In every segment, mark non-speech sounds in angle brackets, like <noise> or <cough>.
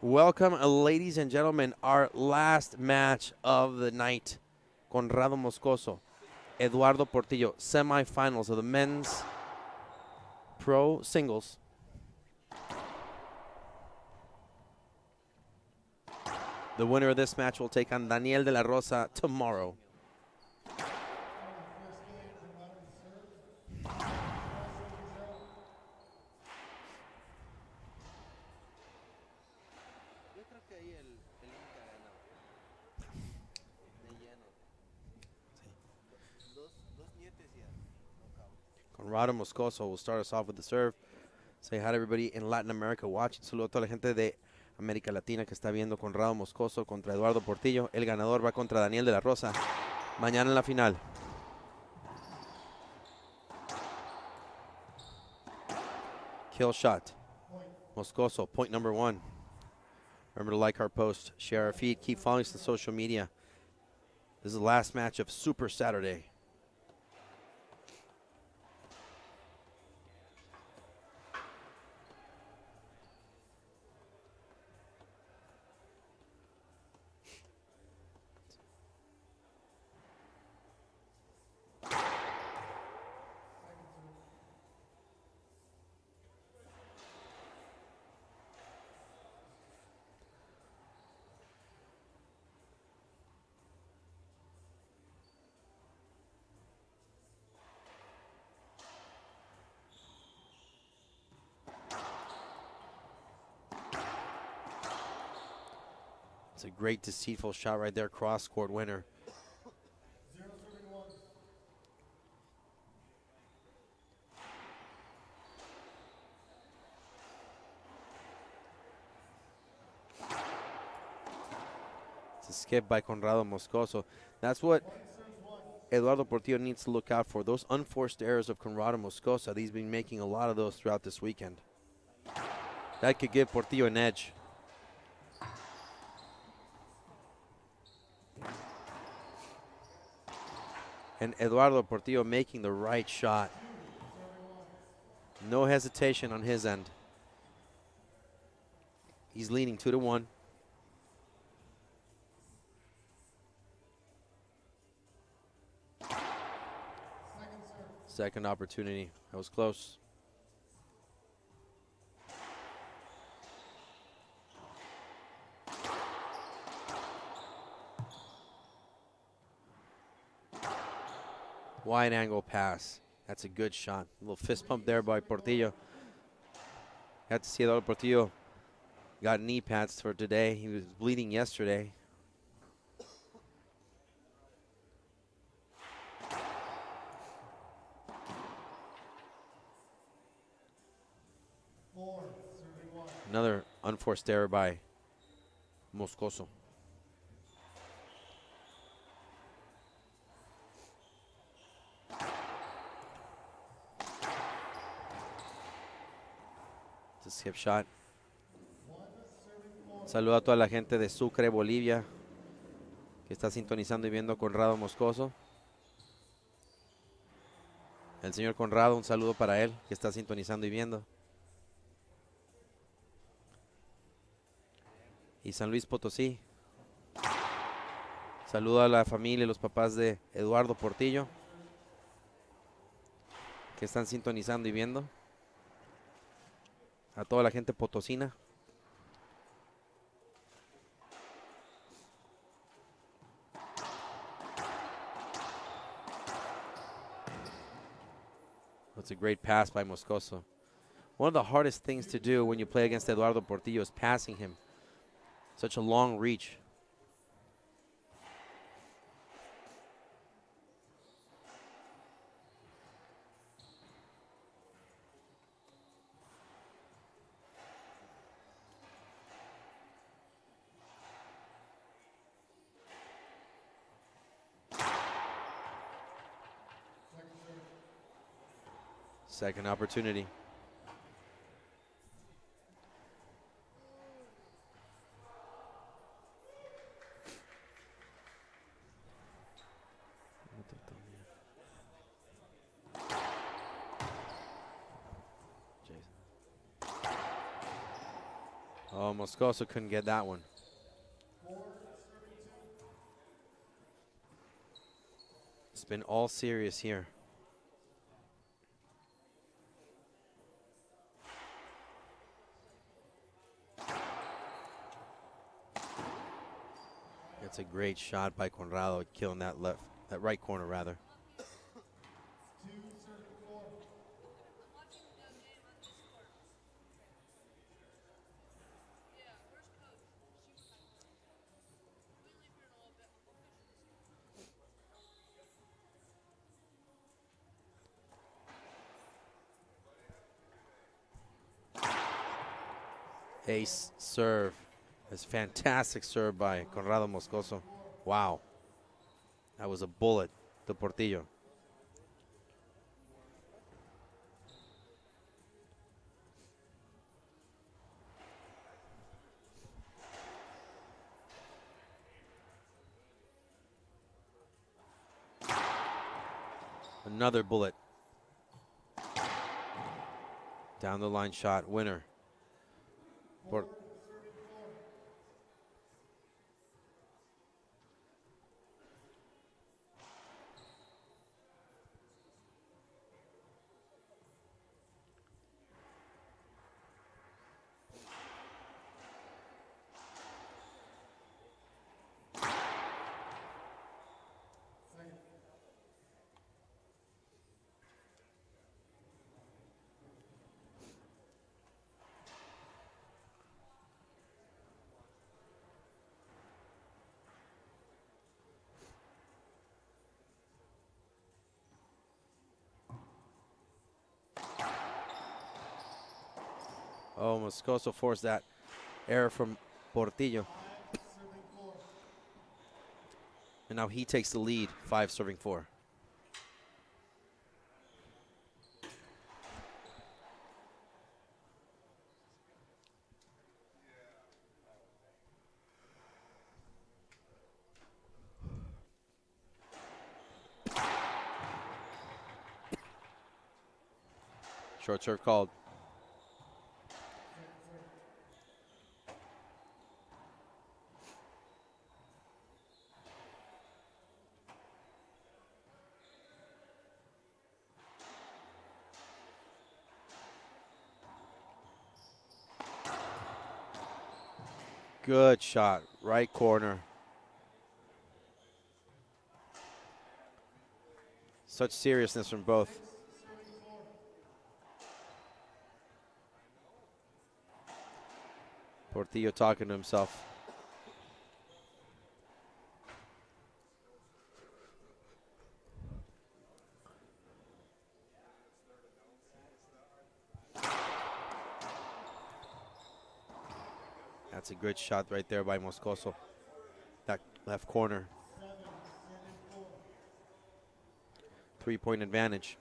Welcome, ladies and gentlemen, our last match of the night. Conrado Moscoso, Eduardo Portillo, semifinals of the men's pro singles. The winner of this match will take on Daniel de la Rosa tomorrow. Conrado Moscoso will start us off with the serve. Say hi to everybody in Latin America watching. Saludo a toda la gente de América Latina que está viendo Conrado Moscoso contra Eduardo Portillo. El ganador va contra Daniel de la Rosa. Mañana en la final. Kill shot. Moscoso, point number one. Remember to like our post, share our feed, keep following us on social media. This is the last match of Super Saturday. Great deceitful shot right there, cross court winner. It's a skip by Conrado Moscoso. That's what Eduardo Portillo needs to look out for. Those unforced errors of Conrado Moscoso. He's been making a lot of those throughout this weekend. That could give Portillo an edge. And Eduardo Portillo making the right shot. No hesitation on his end. He's leading two to one. Second opportunity. That was close. Wide angle pass. That's a good shot. A little fist pump there by Portillo. Had to see Eduardo Portillo got knee pads for today. He was bleeding yesterday. Another unforced error by Moscoso. Shot. Saludo a toda la gente de Sucre, Bolivia, que está sintonizando y viendo a Conrado Moscoso. El señor Conrado, un saludo para él, que está sintonizando y viendo. Y San Luis Potosí. Saludo a la familia y los papás de Eduardo Portillo, que están sintonizando y viendo. A toda la gente potosina. That's a great pass by Moscoso. One of the hardest things to do when you play against Eduardo Portillo is passing him. Such a long reach. Second opportunity. Oh, Moscoso couldn't get that one. It's been all serious here. It's a great shot by Conrado, killing that left, that right corner rather. Ace serve. This fantastic serve by Conrado Moscoso. Wow. That was a bullet to Portillo. Another bullet. Down the line shot, winner. Port Oh, Moscoso forced that error from Portillo. And now he takes the lead, five serving four. Short serve called. Good shot, right corner. Such seriousness from both. Portillo talking to himself. That's a good shot right there by Moscoso. That left corner. Three point advantage.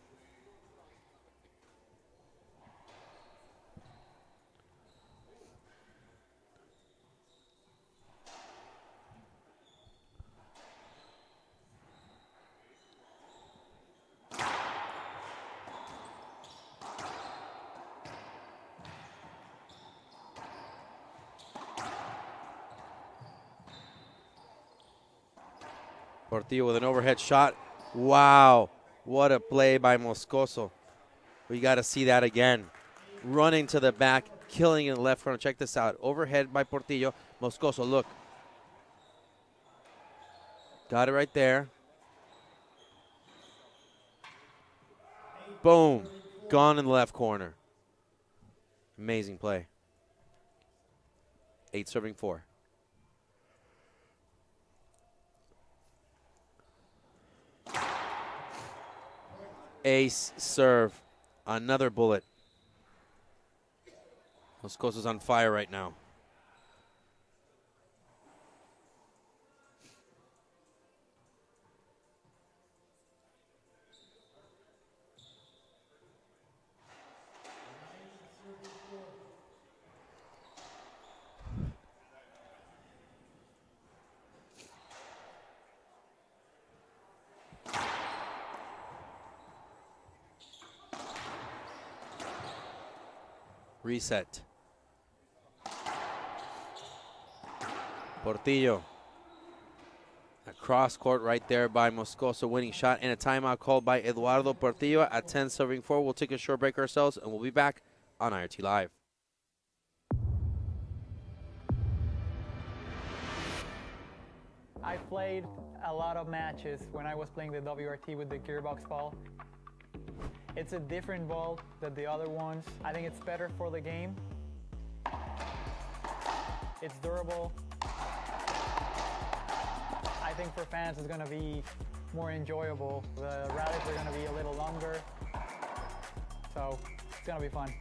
Portillo with an overhead shot. Wow, what a play by Moscoso. We got to see that again. Running to the back, killing in the left corner. Check this out. Overhead by Portillo. Moscoso, look. Got it right there. Boom. Gone in the left corner. Amazing play. Eight serving four. Ace serve. Another bullet. Moscoso's on fire right now. Reset. Portillo. A cross court right there by Moscoso, winning shot, and a timeout called by Eduardo Portillo at 10 serving 4. We'll take a short break ourselves, and we'll be back on IRT Live. I played a lot of matches when I was playing the WRT with the gearbox ball. It's a different ball than the other ones. I think it's better for the game. It's durable. I think for fans it's going to be more enjoyable. The rallies are to be a little longer. So it's to be fun.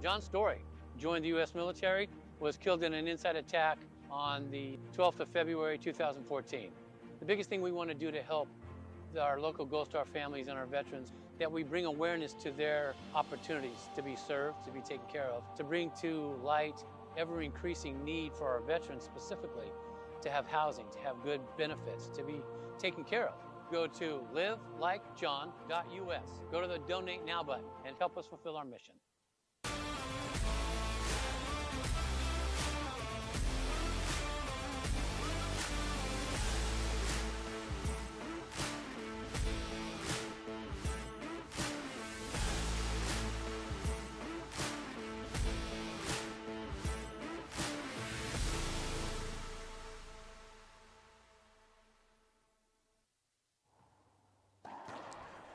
John Story joined the U.S. military, was killed in an inside attack on the 12th of February 2014. The biggest thing we want to do to help our local Gold Star families and our veterans that we bring awareness to their opportunities to be served, to be taken care of, to bring to light ever increasing need for our veterans specifically to have housing, to have good benefits, to be taken care of. Go to livelikejohn.us. Go to the donate now button and help us fulfill our mission.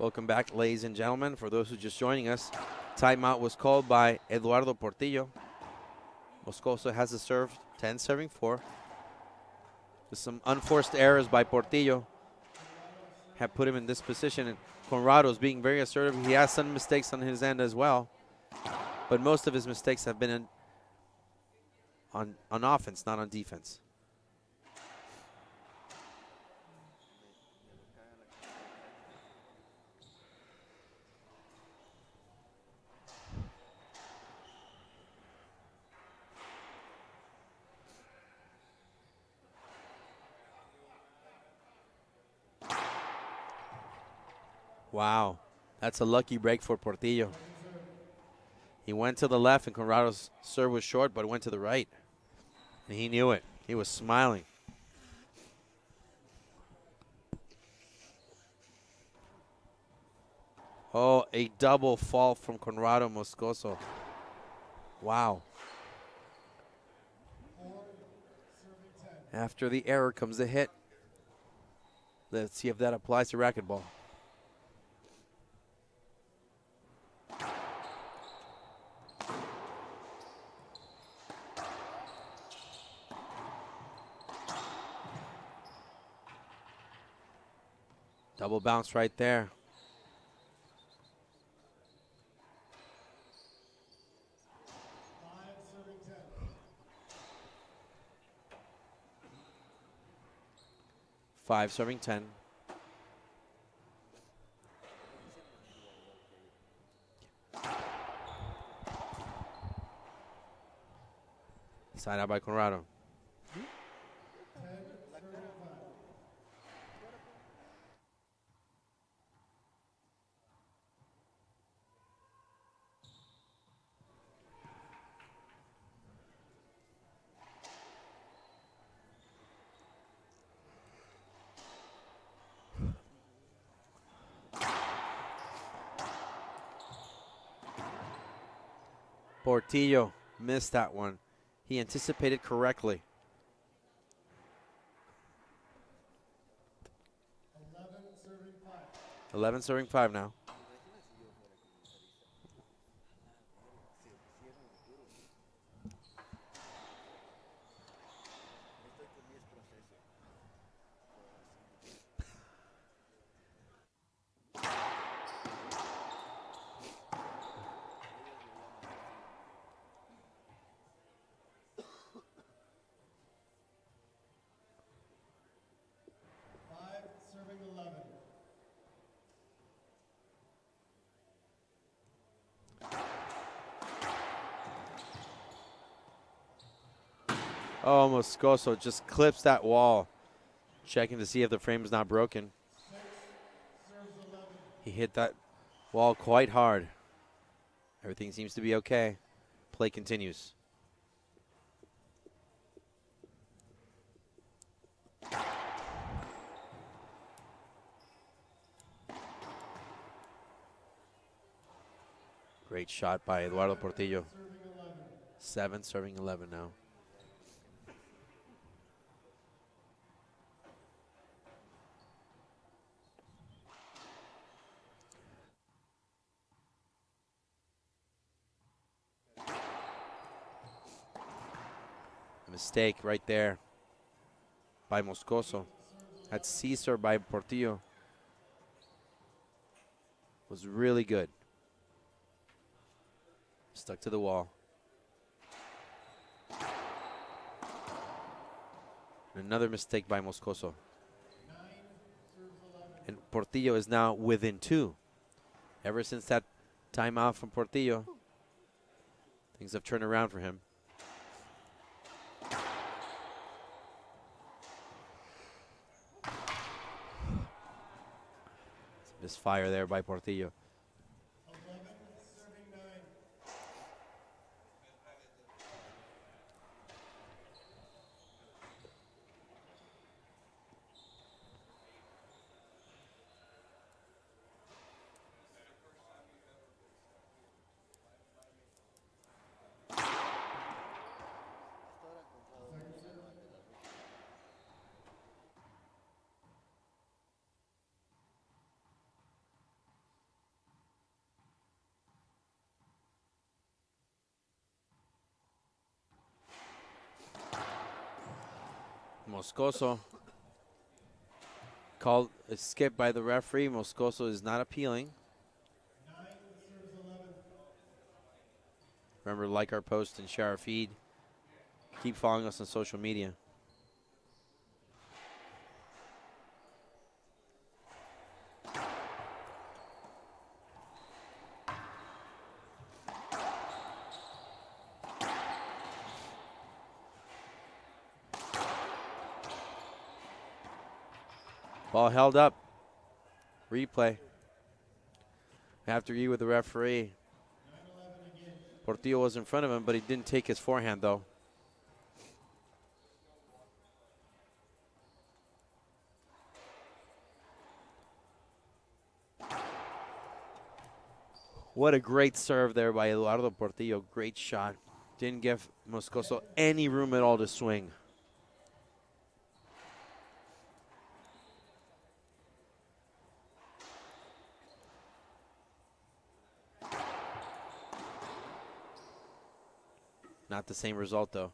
Welcome back, ladies and gentlemen. For those who are just joining us, timeout was called by Eduardo Portillo. Moscoso has a serve, 10 serving 4. With some unforced errors by Portillo have put him in this position. And Conrado's being very assertive. He has some mistakes on his end as well. But most of his mistakes have been on, on offense, not on defense. Wow. That's a lucky break for Portillo. He went to the left, and Conrado's serve was short, but went to the right. And he knew it. He was smiling. Oh, a double fall from Conrado Moscoso. Wow. After the error comes the hit. Let's see if that applies to racquetball. Double bounce right there. Five serving 10. Side out by Conrado. Portillo missed that one. He anticipated correctly. 11 serving five. 11 serving five now. Oh, Moscoso just clips that wall, checking to see if the frame is not broken. He hit that wall quite hard. Everything seems to be okay. Play continues. Great shot by Eduardo Portillo. Seven serving 11 now. Mistake right there by Moscoso. That Caesar by Portillo was really good. Stuck to the wall. Another mistake by Moscoso. And Portillo is now within two. Ever since that timeout from Portillo, things have turned around for him. Just fire there by Portillo. Moscoso called a skip by the referee. Moscoso is not appealing. Remember, like our post and share our feed. Keep following us on social media. Ball held up. Replay. After you with the referee. Portillo was in front of him, but he didn't take his forehand, though. What a great serve there by Eduardo Portillo. Great shot. Didn't give Moscoso any room at all to swing. Not the same result, though.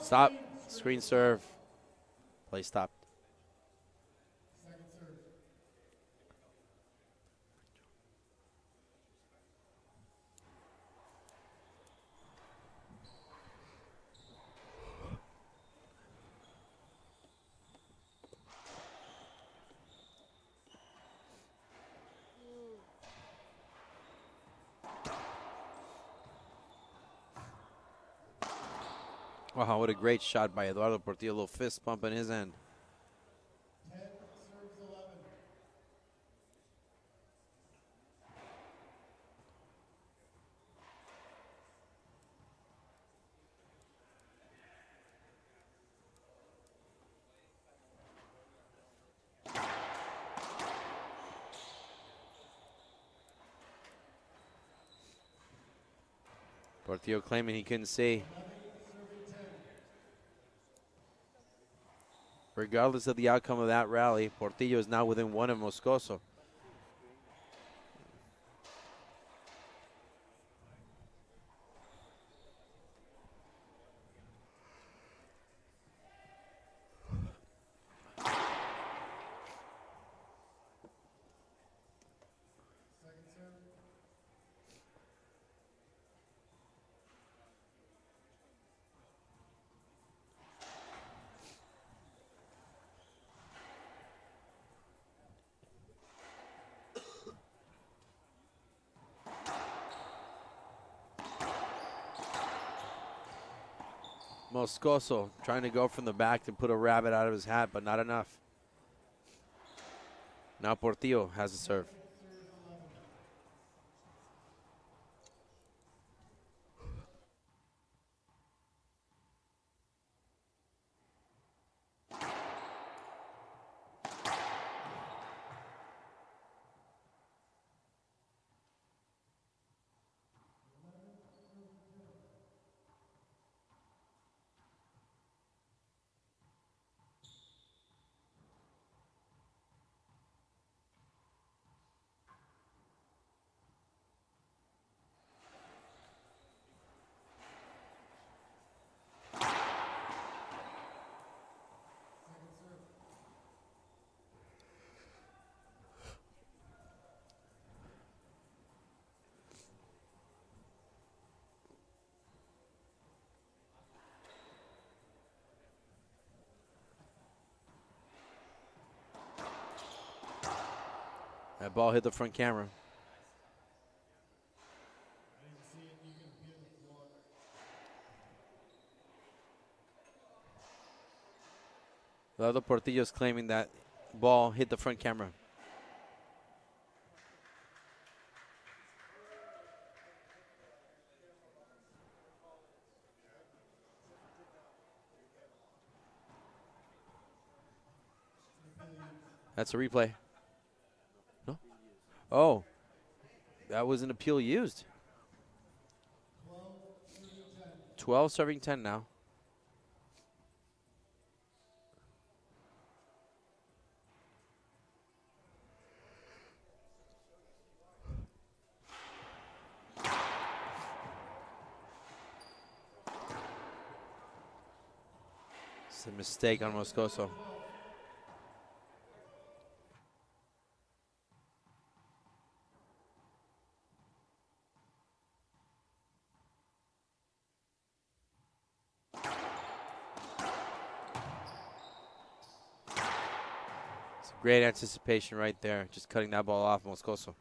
Stop. Screen serve. Play stopped. Wow, what a great shot by Eduardo Portillo. Little fist pump in his end. Portillo claiming he couldn't see. Regardless of the outcome of that rally, Portillo is now within one of Moscoso. Moscoso trying to go from the back to put a rabbit out of his hat, but not enough. Now Portillo has a serve. That ball hit the front camera. The other Portillo is claiming that ball hit the front camera. That's a replay. Oh. That was an appeal used. 12 serving 10 now. It's a mistake on Moscoso. Great anticipation right there, just cutting that ball off Moscoso.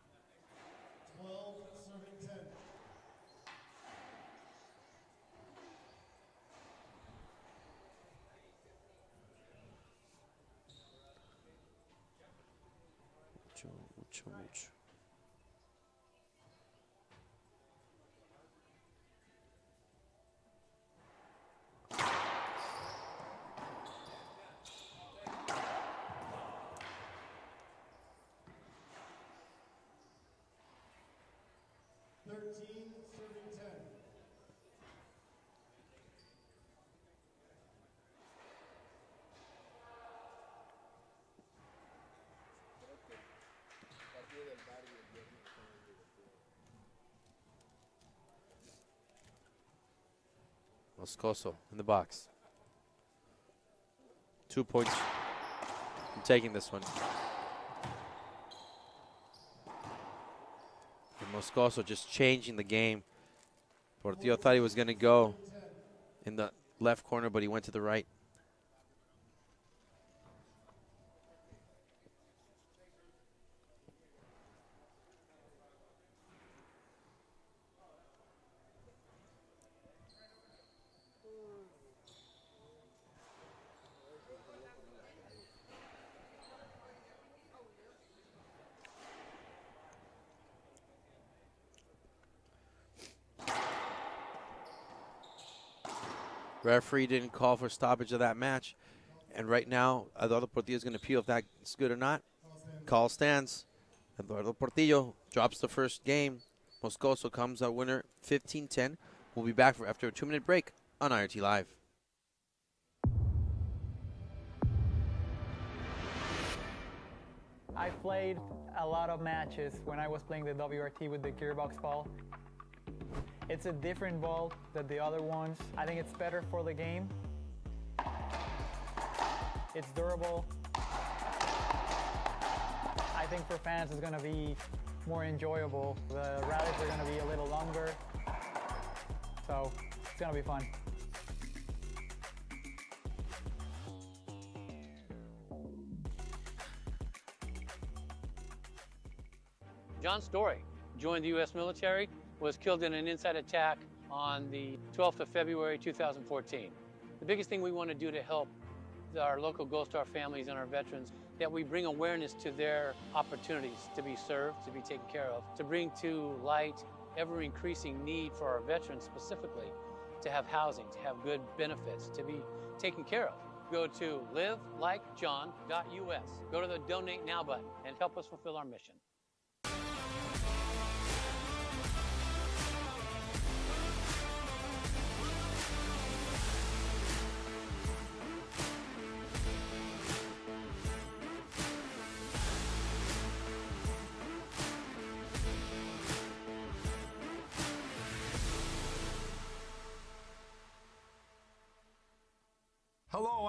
Moscoso in the box. Two points from taking this one. And Moscoso just changing the game. Portillo thought he was going to go in the left corner, but he went to the right. Referee didn't call for stoppage of that match. And right now, Eduardo Portillo is going to appeal if that's good or not. Call stands. Eduardo Portillo drops the first game. Moscoso comes out winner 15 10. We'll be back for after a two minute break on IRT Live. I played a lot of matches when I was playing the WRT with the gearbox ball. It's a different ball than the other ones. I think it's better for the game. It's durable. I think for fans it's going to be more enjoyable. The rallies are going to be a little longer. So it's going to be fun. John Story joined the U.S. military, was killed in an inside attack on the 12th of February 2014. The biggest thing we want to do to help our local Gold Star families and our veterans, that we bring awareness to their opportunities to be served, to be taken care of, to bring to light ever increasing need for our veterans specifically to have housing, to have good benefits, to be taken care of. Go to livelikejohn.us. Go to the donate now button and help us fulfill our mission.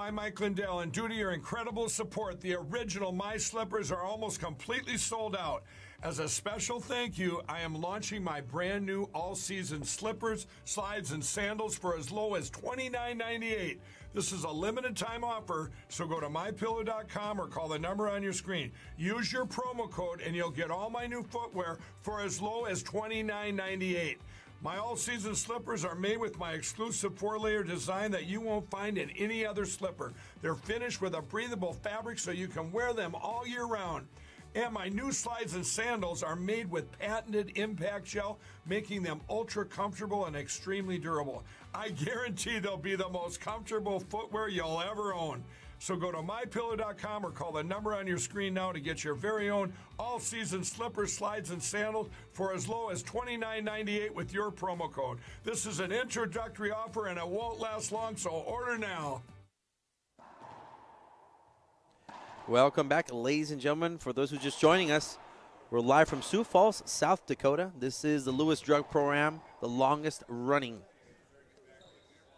I'm Mike Lindell, and due to your incredible support, the original My Slippers are almost completely sold out. As a special thank you, I am launching my brand new all season slippers, slides, and sandals for as low as $29.98. This is a limited time offer, so go to mypillow.com or call the number on your screen. Use your promo code, and you'll get all my new footwear for as low as $29.98. My all season slippers are made with my exclusive four layer design that you won't find in any other slipper. They're finished with a breathable fabric so you can wear them all year round. And my new slides and sandals are made with patented impact gel, making them ultra comfortable and extremely durable. I guarantee they'll be the most comfortable footwear you'll ever own. So go to mypillow.com or call the number on your screen now to get your very own all season slippers, slides, and sandals for as low as $29.98 with your promo code. This is an introductory offer and it won't last long, so order now. Welcome back, ladies and gentlemen. For those who are just joining us, we're live from Sioux Falls, South Dakota. This is the Lewis Drug Pro-Am, the longest running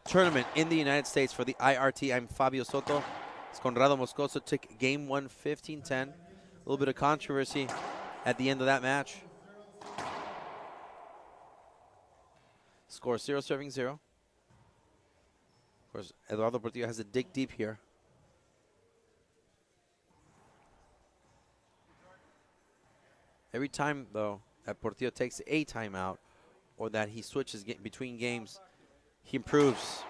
tournament in the United States for the IRT. I'm Fabio Soto. Conrado Moscoso took game one 15 10. A little bit of controversy at the end of that match. Score zero serving zero. Of course, Eduardo Portillo has to dig deep here. Every time, though, that Portillo takes a timeout or that he switches between games, he improves.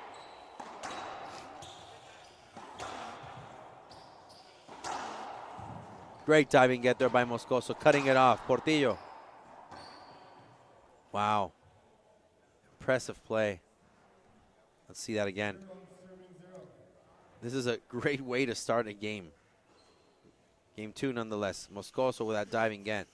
Great diving get there by Moscoso, cutting it off. Portillo. Wow. Impressive play. Let's see that again. This is a great way to start a game. Game two, nonetheless. Moscoso with that diving get.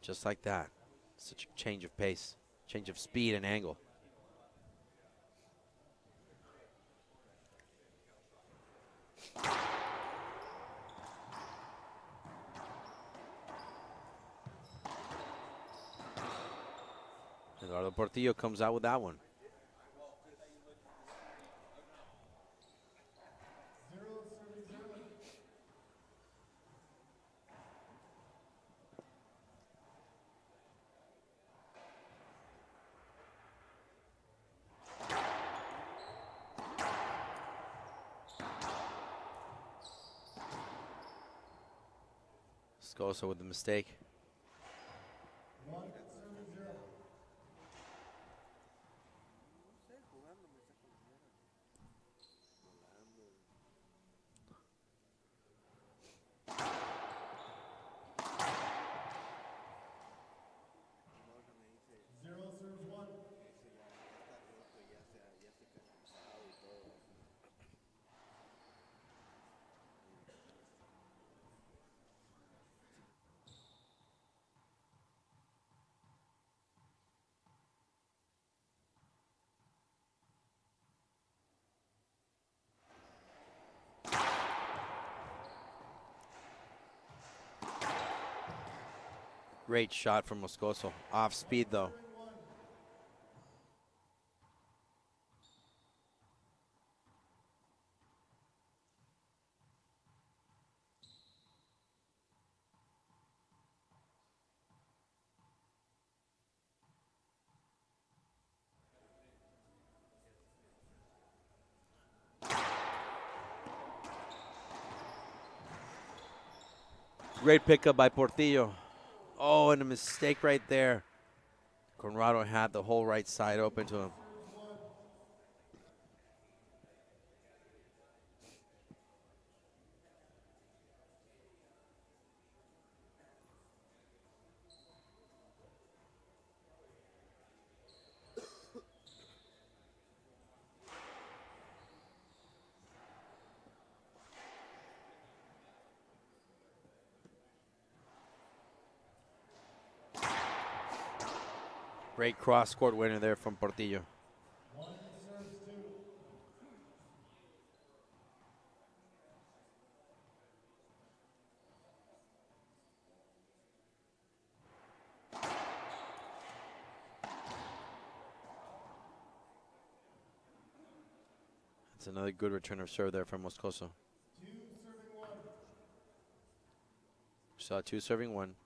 Just like that. Such a change of pace, change of speed and angle. Eduardo Portillo comes out with that one. Scosa with the mistake. Great shot from Moscoso. Off speed, though. Great pickup by Portillo. Oh, and a mistake right there. Conrado had the whole right side open to him. Cross court winner there from Portillo. That's another good return of serve there from Moscoso. Saw two serving one.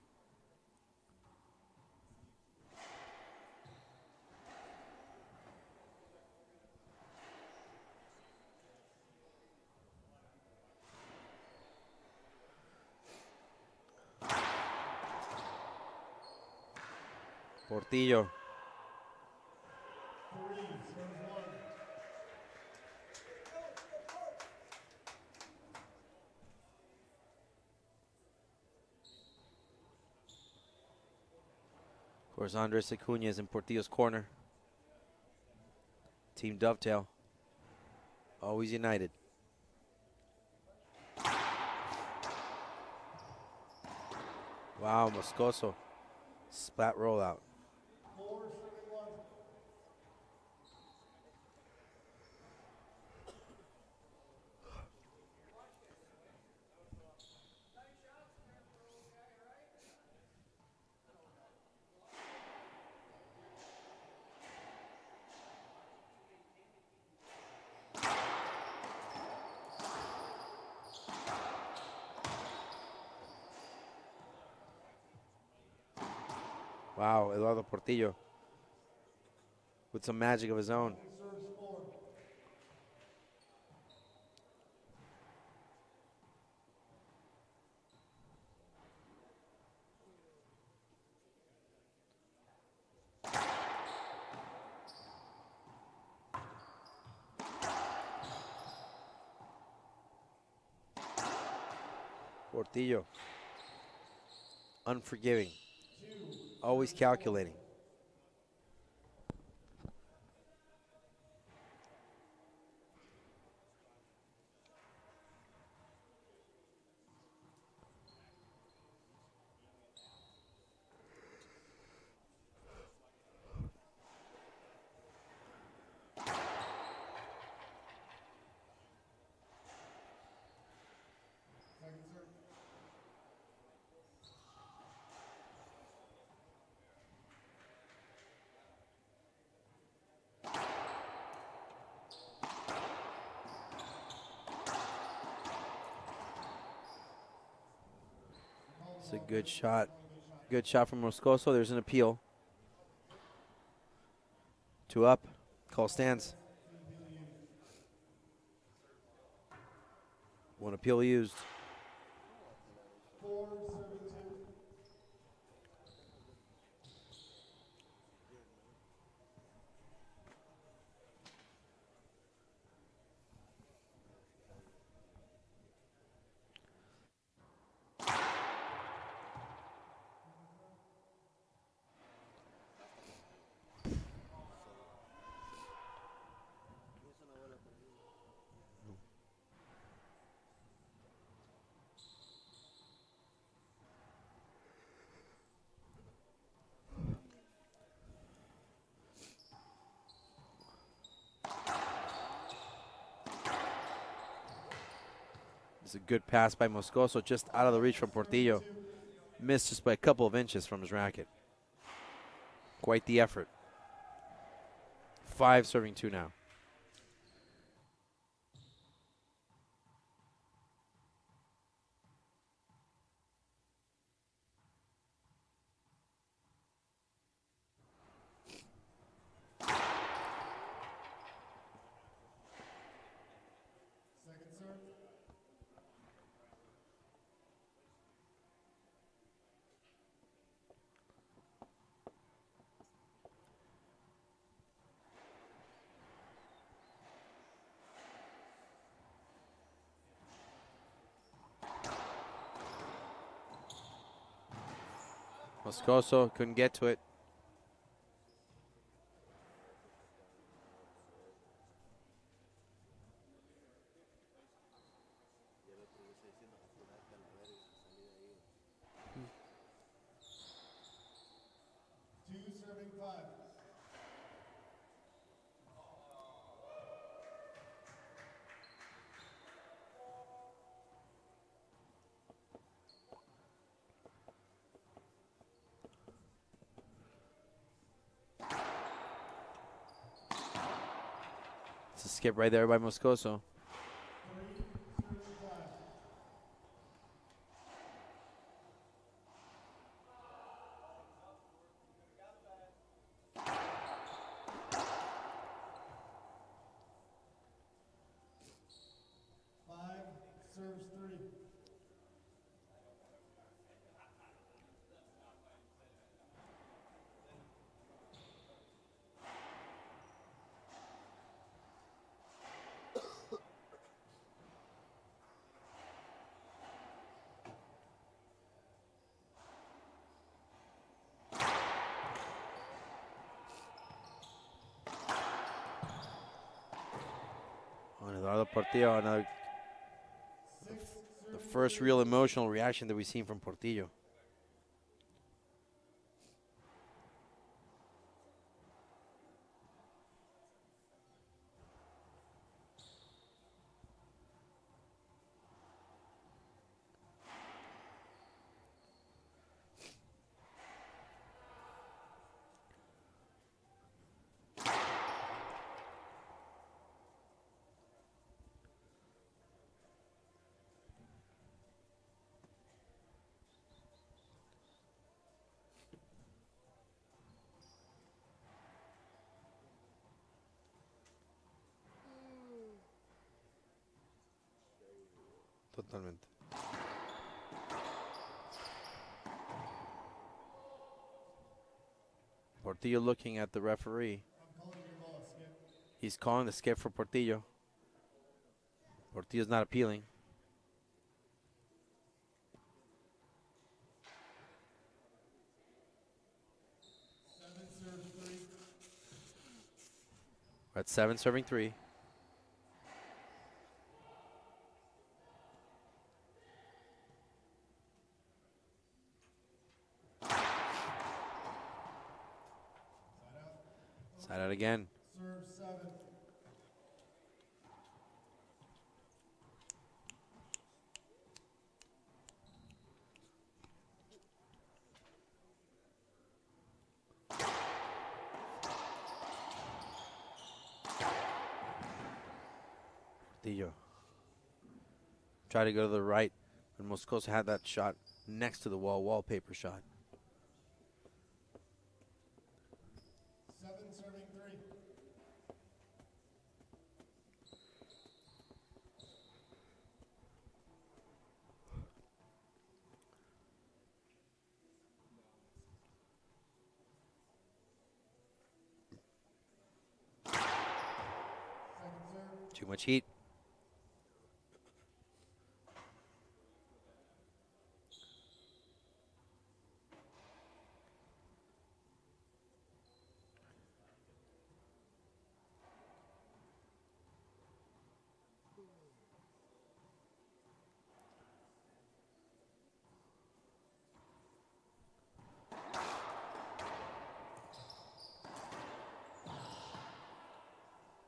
Portillo. Of course, Andres Acuna is in Portillo's corner. Team Dovetail. Always united. Wow, Moscoso. Splat rollout. Wow, Eduardo Portillo with some magic of his own. Portillo, unforgiving. Always calculating. It's a good shot. Good shot from Moscoso. There's an appeal. Two up. Call stands. One appeal used. A good pass by Moscoso, just out of the reach from Portillo. Missed just by a couple of inches from his racket. Quite the effort. Five serving two now. Moscoso couldn't get to it. Skip right there by Moscoso. Portillo, another the first real emotional reaction that we've seen from Portillo. Totalmente. Portillo looking at the referee. He's calling the skip for Portillo. Portillo's not appealing. We're at seven serving three. Out again. Portillo. Try to go to the right, and Moscoso had that shot next to the wall, wallpaper shot. Too much heat.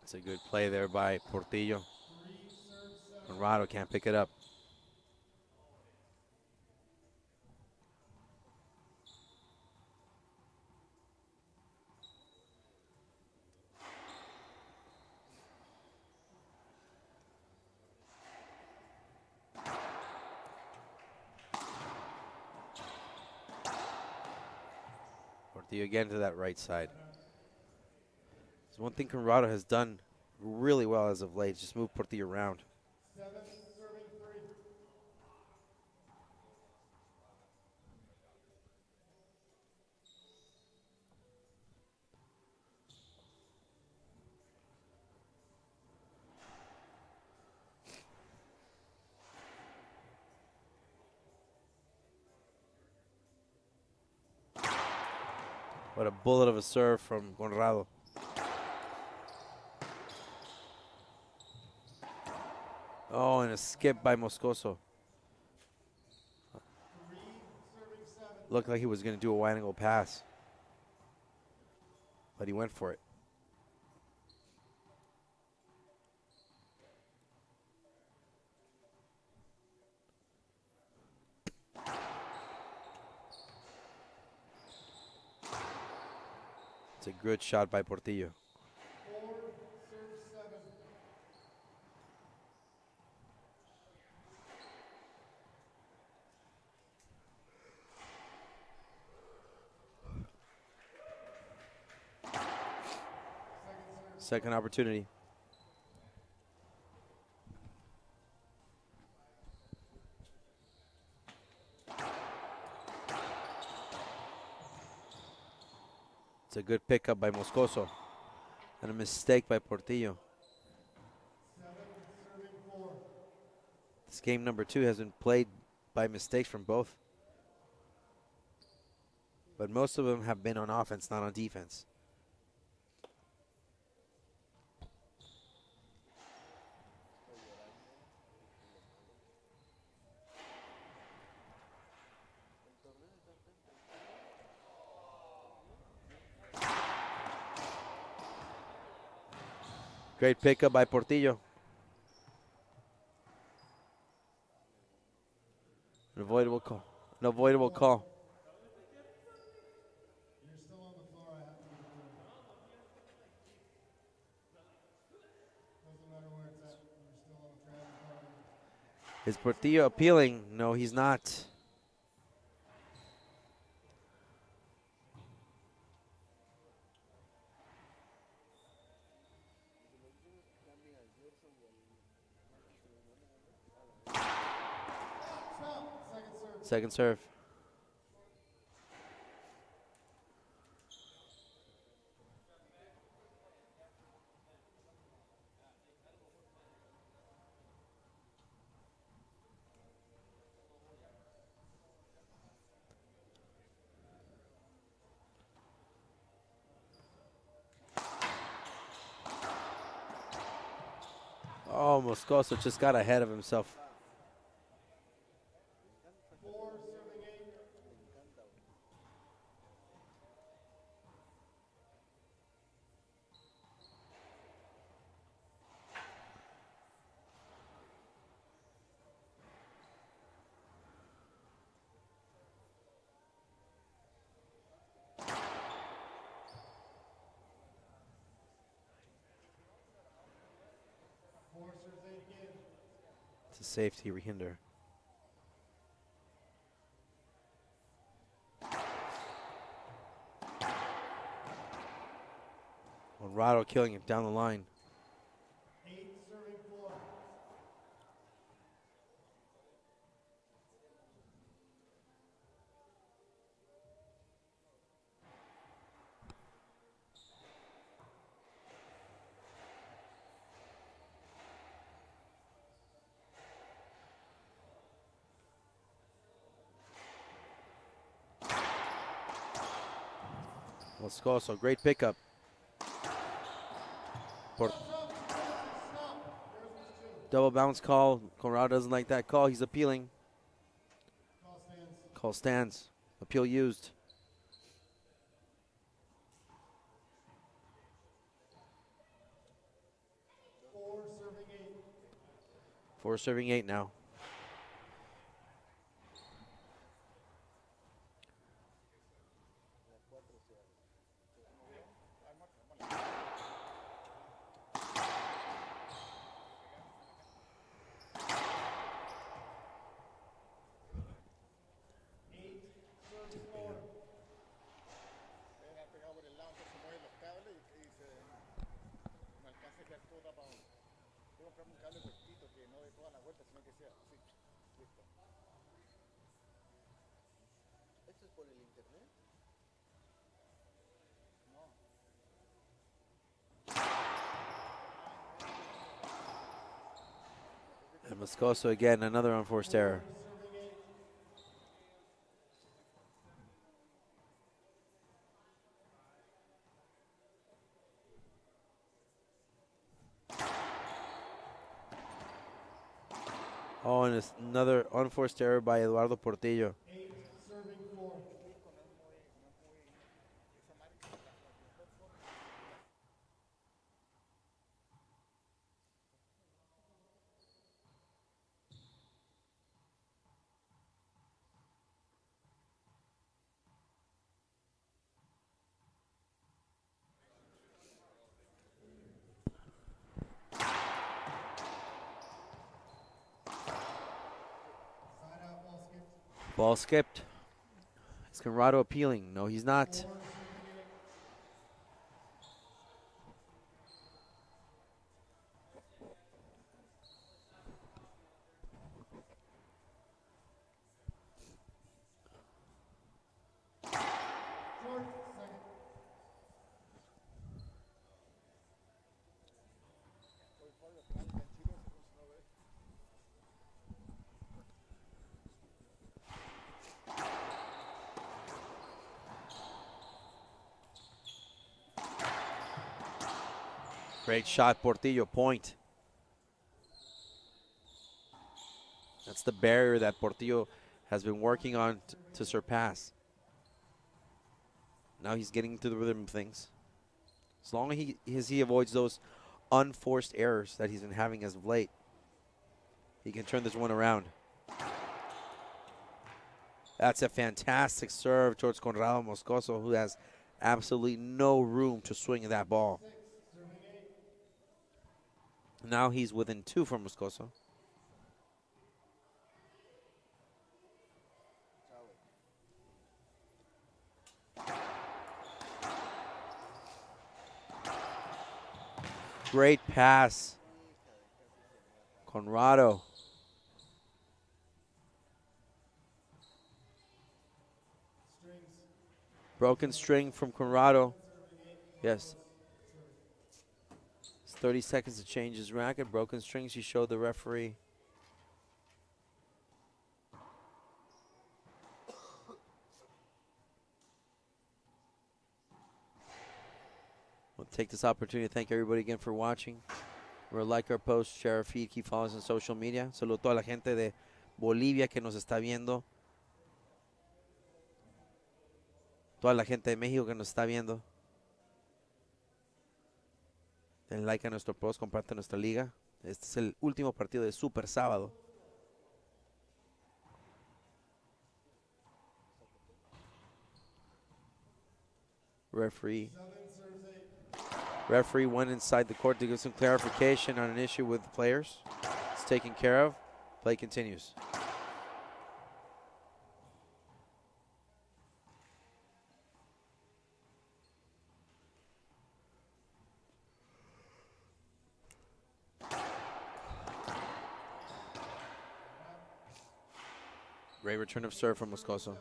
It's a good play there by Portillo. Conrado can't pick it up. Portillo again to that right side. It's one thing Conrado has done really well as of late, just move Portillo around. What a bullet of a serve from Conrado. Oh, and a skip by Moscoso. Looked like he was going to do a wide angle pass. But he went for it. It's a good shot by Portillo. Second opportunity. It's a good pickup by Moscoso. And a mistake by Portillo. This game number two has been played by mistakes from both. But most of them have been on offense, not on defense. Great pickup by Portillo. An avoidable call. An avoidable call. Is Portillo appealing? No, he's not. Second serve. Moscoso just got ahead of himself. Four, serving eight. Four, serves eight again. It's a safety rehinder. Conrado killing it down the line. Moscoso, great pickup. Double bounce call. Conrado doesn't like that call. He's appealing. Call stands. Call stands. Appeal used. Four serving eight now. acceso por el internet. No. And Moscoso again, another unforced error. Oh, and it's another unforced error by Eduardo Portillo. Skipped. Is Conrado appealing? No, he's not. Great shot, Portillo. Point. That's the barrier that Portillo has been working on to surpass. Now he's getting into the rhythm of things. As long as he, as he avoids those unforced errors that he's been having as of late, he can turn this one around. That's a fantastic serve towards Conrado Moscoso, who has absolutely no room to swing that ball. Now he's within two from Moscoso. Great pass. Conrado. Broken string from Conrado. Yes. It's 30 seconds to change his racket. Broken strings, he showed the referee. We'll take this opportunity to thank everybody again for watching. Remember, like our post, share our feed, keep following us on social media. Saludo a la gente de Bolivia que nos está viendo. Toda la gente de México que nos está viendo. Den like a nuestro post, compartan nuestra liga. Este es el último partido de Super Sábado. Referee. Referee went inside the court to give some clarification on an issue with the players. It's taken care of. Play continues. Great return of serve from Moscoso.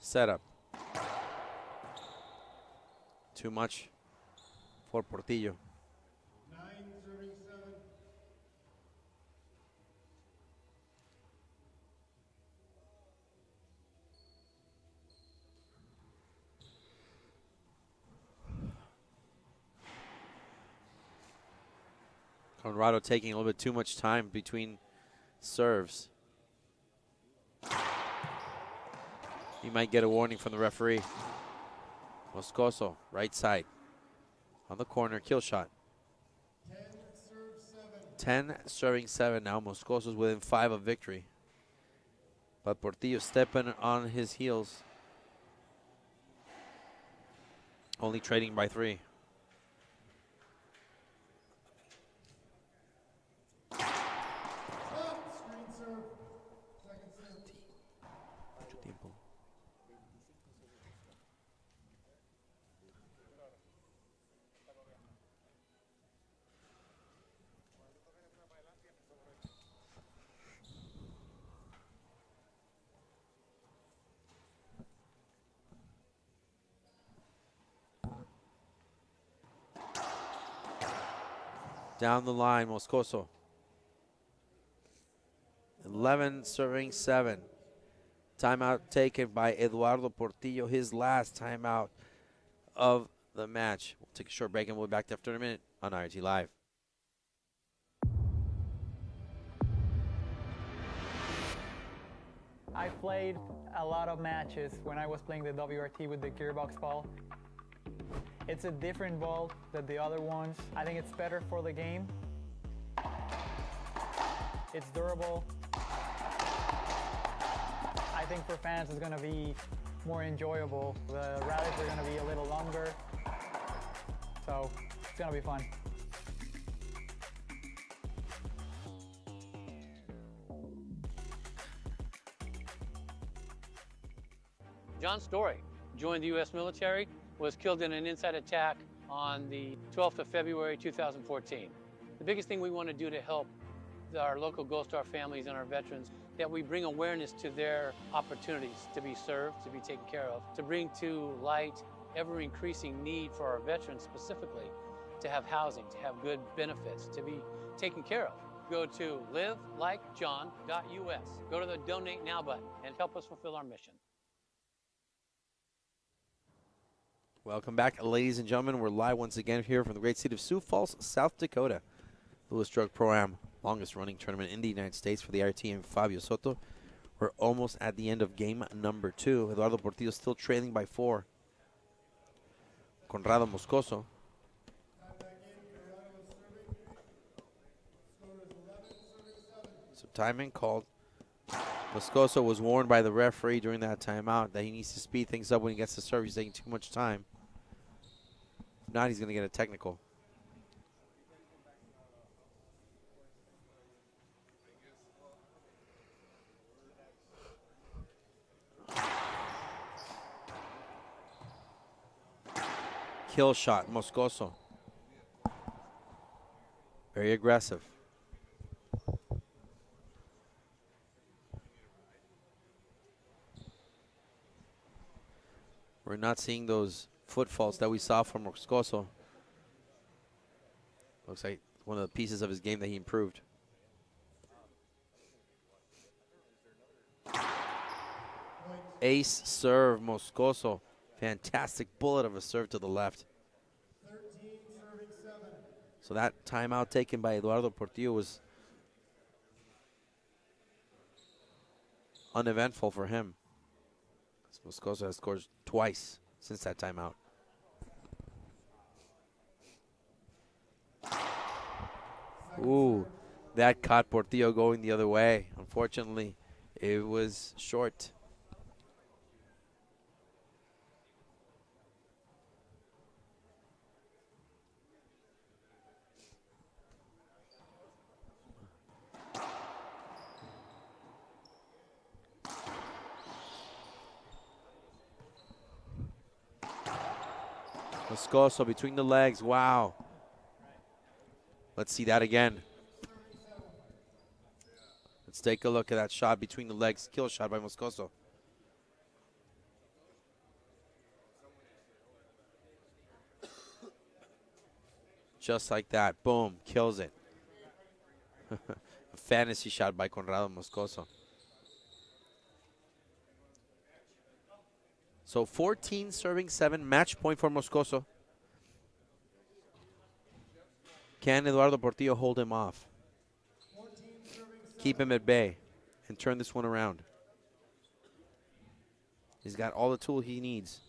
Setup. Too much for Portillo. Conrado taking a little bit too much time between serves. He might get a warning from the referee. Moscoso, right side. On the corner, kill shot. Ten, serve seven. 10 serving 7 now. Moscoso's within 5 of victory. But Portillo stepping on his heels. Only trading by 3. Down the line, Moscoso. 11 serving 7. Timeout taken by Eduardo Portillo, his last timeout of the match. We'll take a short break and we'll be back after a minute on IRT Live. I played a lot of matches when I was playing the WRT with the gearbox ball. It's a different ball than the other ones. I think it's better for the game. It's durable. I think for fans it's gonna be more enjoyable. The rallies are gonna be a little longer. So it's gonna be fun. John Story joined the U.S. military, was killed in an inside attack on the 12th of February 2014. The biggest thing we want to do to help our local Gold Star families and our veterans that we bring awareness to their opportunities to be served, to be taken care of, to bring to light ever increasing need for our veterans specifically to have housing, to have good benefits, to be taken care of. Go to livelikejohn.us. Go to the donate now button and help us fulfill our mission. Welcome back, ladies and gentlemen. We're live once again here from the great city of Sioux Falls, South Dakota. Lewis Drug Pro Am, longest running tournament in the United States for the RT and Fabio Soto. We're almost at the end of game number two. Eduardo Portillo still trailing by four. Conrado Moscoso. So timing called. Moscoso was warned by the referee during that timeout that he needs to speed things up when he gets to serve. He's taking too much time. Not, he's going to get a technical. Kill shot, Moscoso. Very aggressive. We're not seeing those foot faults that we saw from Moscoso. Looks like one of the pieces of his game that he improved. Ace serve, Moscoso. Fantastic bullet of a serve to the left. So that timeout taken by Eduardo Portillo was uneventful for him. Moscoso has scored twice since that timeout. Ooh, that caught Portillo going the other way. Unfortunately, it was short. Moscoso between the legs. Wow. Let's see that again. Let's take a look at that shot between the legs. Kill shot by Moscoso. Just like that. Boom. Kills it. <laughs> a fantasy shot by Conrado Moscoso. So 14 serving 7. Match point for Moscoso. Can Eduardo Portillo hold him off? Keep him at bay and turn this one around. He's got all the tool he needs.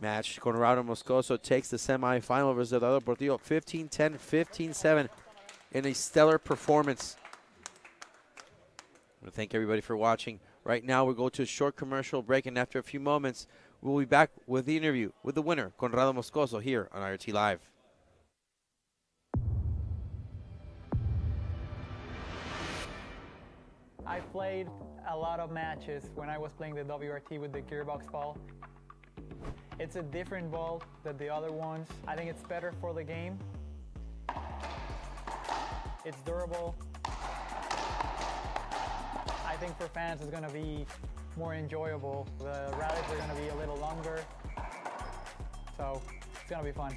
Match. Conrado Moscoso takes the semifinal versus Eduardo Portillo 15 10, 15 7 in a stellar performance. I want to thank everybody for watching. Right now, we'll go to a short commercial break, and after a few moments, we'll be back with the interview with the winner, Conrado Moscoso, here on IRT Live. I played a lot of matches when I was playing the WRT with the gearbox ball. It's a different ball than the other ones. I think it's better for the game. It's durable. I think for fans it's going to be more enjoyable. The rallies are to be a little longer, so it's to be fun.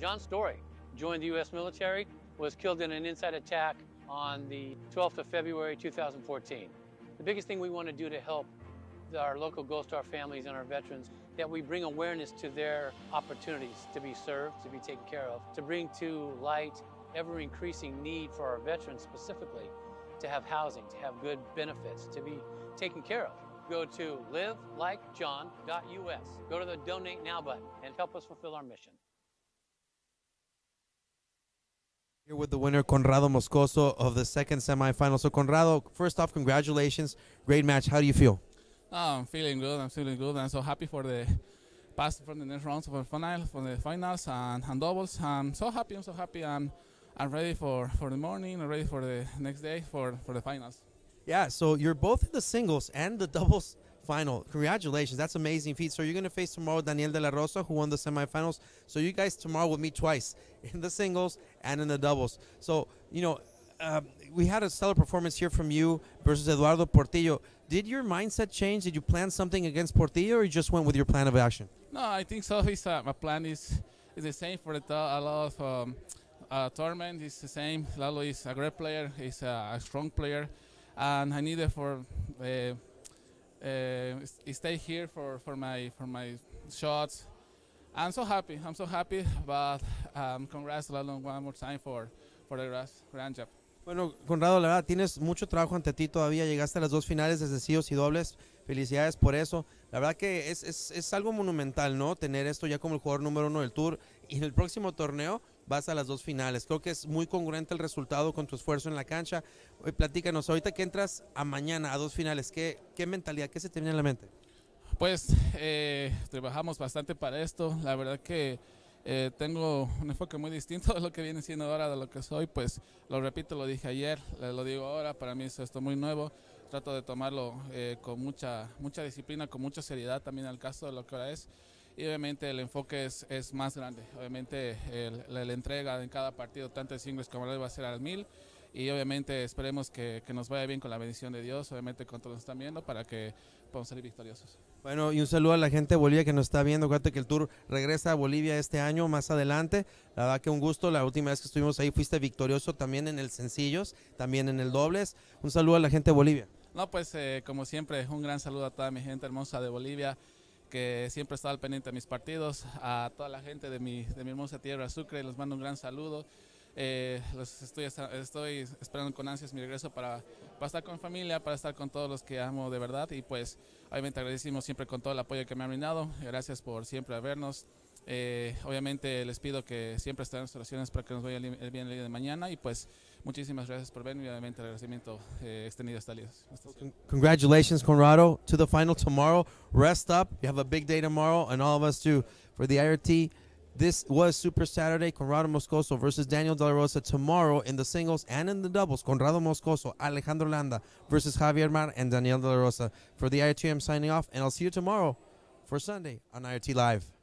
John Story joined the U.S. military, was killed in an inside attack on the 12th of February 2014. The biggest thing we want to do to help our local Gold Star families and our veterans that we bring awareness to their opportunities to be served, to be taken care of, to bring to light ever increasing need for our veterans specifically to have housing, to have good benefits, to be taken care of. Go to livelikejohn.us. Go to the donate now button and help us fulfill our mission. Here with the winner, Conrado Moscoso of the second semifinal. So, Conrado, first off, congratulations. Great match. How do you feel? Oh, I'm feeling good. I'm feeling good. I'm so happy for the pass from the next rounds of the finals, for the finals and, and doubles. I'm so happy. I'm so happy. And I'm ready for, for the morning. I'm ready for the next day for, for the finals. Yeah, so you're both in the singles and the doubles final. Congratulations. That's amazing feat. So you're going to face tomorrow Daniel De La Rosa, who won the semifinals. So you guys tomorrow will meet twice in the singles and in the doubles. So, you know, um, we had a stellar performance here from you versus Eduardo Portillo. Did your mindset change? Did you plan something against Portillo, or you just went with your plan of action? No, I think so. <laughs> It's, uh, my plan is, is the same for the, a lot of um, uh, tournament. It's the same. Lalo is a great player. He's a, a strong player, and I needed for uh, uh, stay here for, for my for my shots. I'm so happy. I'm so happy. But um, congrats, Lalo, one more time for for the grand job. Bueno, Conrado, la verdad, tienes mucho trabajo ante ti todavía. Llegaste a las dos finales de sencillos y dobles. Felicidades por eso. La verdad que es, es, es, algo monumental, ¿no? Tener esto ya como el jugador número uno del Tour. Y en el próximo torneo vas a las dos finales. Creo que es muy congruente el resultado con tu esfuerzo en la cancha. Hoy platícanos, ahorita que entras a mañana a dos finales, ¿qué, qué mentalidad, qué se te viene en la mente? Pues eh, trabajamos bastante para esto. La verdad que eh, tengo un enfoque muy distinto <laughs> de lo que viene siendo ahora, de lo que soy, pues lo repito, lo dije ayer, lo digo ahora, para mí es esto muy nuevo, trato de tomarlo eh, con mucha, mucha disciplina, con mucha seriedad también al caso de lo que ahora es, y obviamente el enfoque es, es más grande, obviamente la, entrega en cada partido, tanto en singles como va a ser al mil, y obviamente esperemos que, que, nos vaya bien con la bendición de Dios, obviamente con todos los que están viendo, para que podamos salir victoriosos. Bueno, y un saludo a la gente Bolivia que nos está viendo. Acuérdate que el tour regresa a Bolivia este año, más adelante. La verdad que un gusto. La última vez que estuvimos ahí fuiste victorioso también en el sencillos, también en el dobles. Un saludo a la gente de Bolivia. No, pues eh, como siempre, un gran saludo a toda mi gente hermosa de Bolivia que siempre está al pendiente de mis partidos, a toda la gente de mi, de mi hermosa tierra Sucre, les mando un gran saludo. Eh, los estoy, estoy esperando con ansias mi regreso para, para estar con familia, para estar con todos los que amo de verdad y pues obviamente agradecimos siempre con todo el apoyo que me han brindado. Gracias por siempre vernos. Eh, obviamente les pido que siempre estén en nuestras oraciones para que nos vaya bien el día de mañana y pues muchísimas gracias por verme y obviamente el agradecimiento eh, extendido hasta el Congratulations, Conrado, to the final tomorrow. Rest up. You have a big day tomorrow, and all of us too. For the IRT, this was Super Saturday. Conrado Moscoso versus Daniel De La Rosa tomorrow in the singles and in the doubles. Conrado Moscoso, Alejandro Landa versus Javier Mar and Daniel De La Rosa. For the IRT, I'm signing off, and I'll see you tomorrow for Sunday on IRT Live.